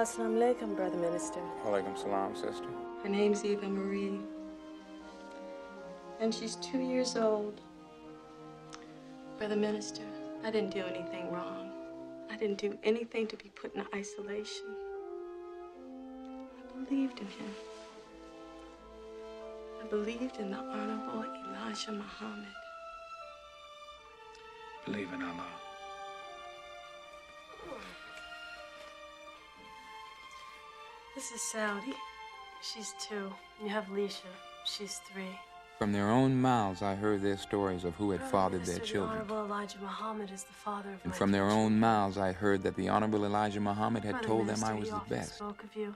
Assalamu alaikum, Brother Minister. Walaikum salam, sister. Her name's Eva Marie. And she's two years old. Brother Minister, I didn't do anything wrong. I didn't do anything to be put in isolation. I believed in him. I believed in the Honorable Elijah Muhammad. Believe in Allah. This is Saudi. She's two. You have Leisha. She's three. From their own mouths, I heard their stories of who had Brother fathered Minister, their the children. Honorable Elijah Muhammad is the father of And my from their three own mouths, I heard that the Honorable Elijah Muhammad had Brother told them I was the often best. spoke of you.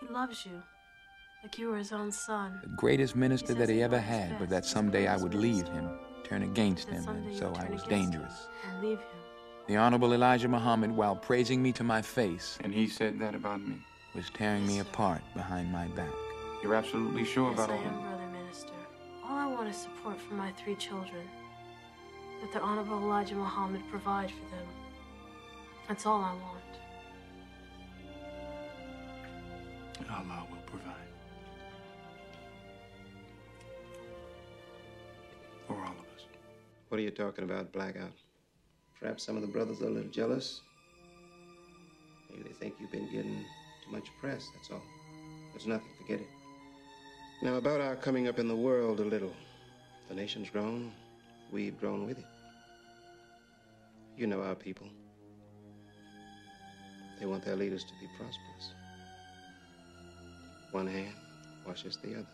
He loves you, like you were his own son. The greatest minister says that he he ever had, best. but that someday I God's would leave him, turn against him, and so I was dangerous. And leave him. The Honorable Elijah Muhammad, while praising me to my face, and he said that about me, was tearing me sir. apart behind my back. You're absolutely sure Yes, about I am. Brother Minister. All I want is support for my three children. That the Honorable Elijah Muhammad provide for them. That's all I want. Allah will provide. For all of us. What are you talking about, Blackout? Perhaps some of the brothers are a little jealous. Maybe they think you've been getting too much press, that's all. There's nothing, forget it. Now, about our coming up in the world a little. The nation's grown, we've grown with it. You know our people. They want their leaders to be prosperous. One hand washes the other.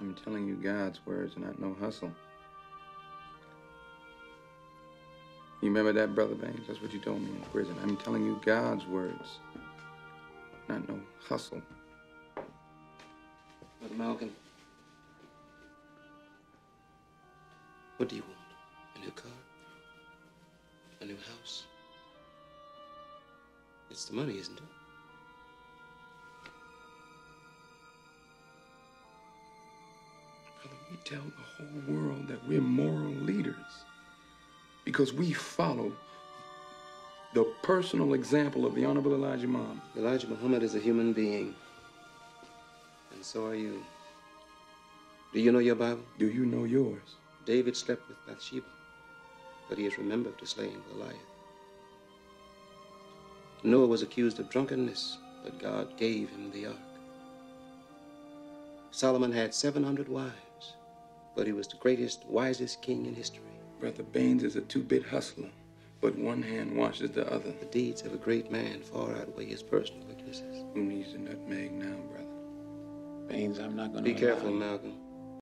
I'm telling you God's words, not no hustle. You remember that, Brother Baines? That's what you told me in prison. I'm telling you God's words, not no hustle. Brother Malcolm, what do you want? A new car? A new house? It's the money, isn't it? We tell the whole world that we're moral leaders because we follow the personal example of the Honorable Elijah Muhammad. Elijah Muhammad is a human being. And so are you. Do you know your Bible? Do you know yours? David slept with Bathsheba, but he is remembered for slaying Goliath. Noah was accused of drunkenness, but God gave him the ark. Solomon had 700 wives, but he was the greatest, wisest king in history. Brother Baines is a two-bit hustler, but one hand washes the other. The deeds of a great man far outweigh his personal weaknesses. Who needs a nutmeg now, brother? Baines, I'm not gonna. Be allow careful, you- Malcolm.